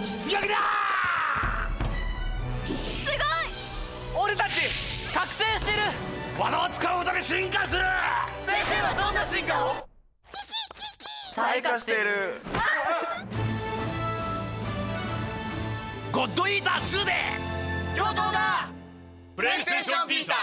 出撃だ！すごい！俺たち覚醒してる！技を使うだけ進化する！先生はどんな進化を？退化してる。ゴッドイーター2で共闘だ！プレイステーションビータ